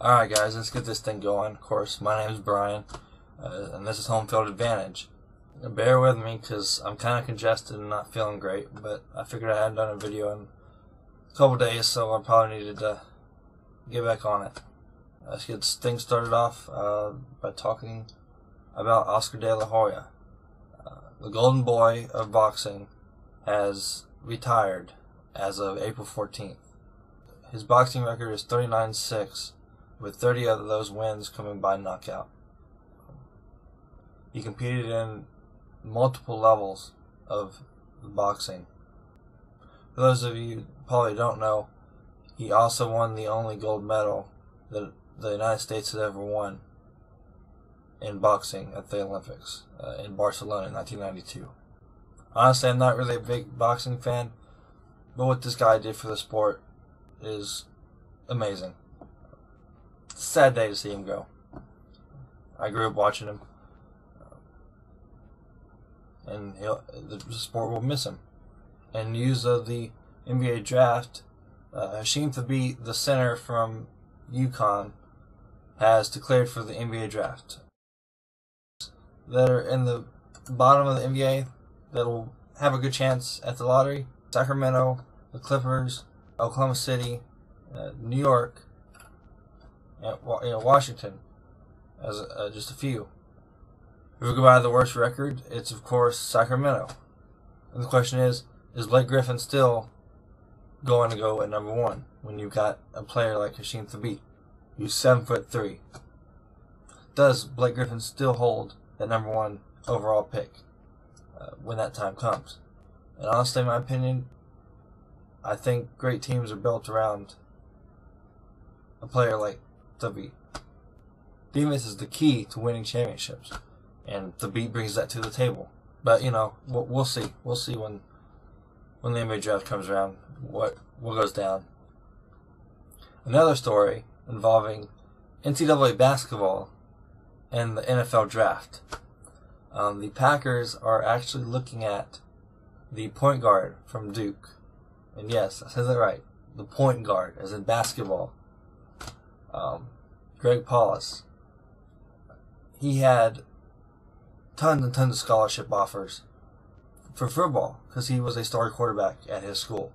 Alright guys, let's get this thing going. Of course, my name is Brian, uh, and this is Home Field Advantage. Bear with me because I'm kind of congested and not feeling great, but I figured I hadn't done a video in a couple days, so I probably needed to get back on it. Let's get things started off uh, by talking about Oscar De La Hoya. Uh, the golden boy of boxing has retired as of April 14th. His boxing record is 39 6 with 30 of those wins coming by knockout. He competed in multiple levels of boxing. For those of you probably don't know, he also won the only gold medal that the United States has ever won in boxing at the Olympics uh, in Barcelona in 1992. Honestly, I'm not really a big boxing fan, but what this guy did for the sport is amazing sad day to see him go. I grew up watching him, and the sport will miss him. And news of the NBA draft, uh, Hasheem Thabeet, the center from UConn, has declared for the NBA draft. That are in the bottom of the NBA that will have a good chance at the lottery: Sacramento, the Clippers, Oklahoma City, uh, New York, at you know, Washington, as uh, just a few. If we go by the worst record, it's of course Sacramento. And the question is, is Blake Griffin still going to go at number one when you've got a player like Hasheem Thabeet, who's seven foot three? Does Blake Griffin still hold that number one overall pick uh, when that time comes? And honestly, in my opinion, I think great teams are built around a player like Thabeet. Defense is the key to winning championships, and Thabeet brings that to the table. But you know, we'll, we'll see. We'll see when when the NBA draft comes around what what goes down. Another story involving NCAA basketball and the NFL draft. Um, the Packers are actually looking at the point guard from Duke. And yes, I said that right. The point guard, as in basketball um, Greg Paulus, he had tons and tons of scholarship offers for football because he was a star quarterback at his school.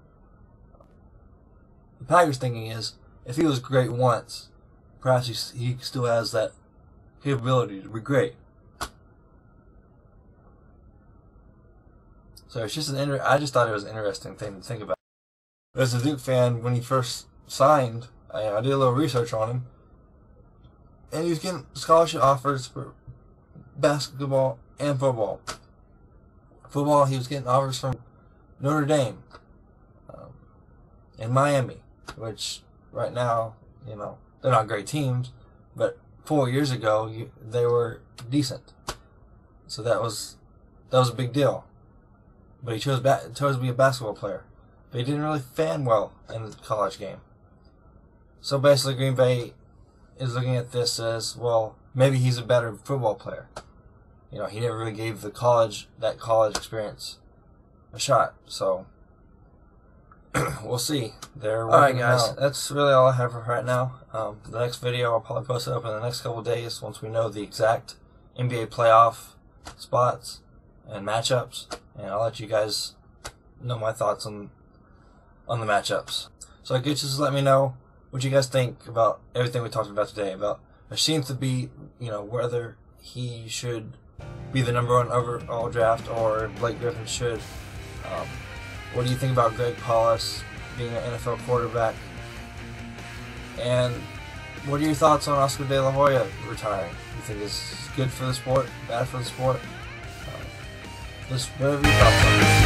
The Packers' thinking is if he was great once, perhaps he, he still has that capability to be great. So it's just an inter- I just thought it was an interesting thing to think about. As a Duke fan, when he first signed I, I did a little research on him, and he was getting scholarship offers for basketball and football. Football, he was getting offers from Notre Dame um, and Miami, which right now, you know, they're not great teams, but four years ago you, they were decent. So that was that was a big deal. But he chose ba- chose to be a basketball player, but he didn't really fan well in the college game. So basically, Green Bay is looking at this as well. Maybe he's a better football player. You know, he never really gave the college that college experience a shot. So we'll see. They're all right, guys. Out. That's really all I have for right now. Um, the next video I'll probably post it up in the next couple days once we know the exact NBA playoff spots and matchups, and I'll let you guys know my thoughts on on the matchups. So I guess just let me know what do you guys think about everything we talked about today? About Hasheem Thabeet, you know, whether he should be the number one overall draft or Blake Griffin should. Um, what do you think about Greg Paulus being an NFL quarterback? And what are your thoughts on Oscar De La Hoya retiring? You think it's good for the sport, bad for the sport? Um, just whatever your thoughts.